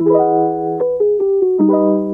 Thank you.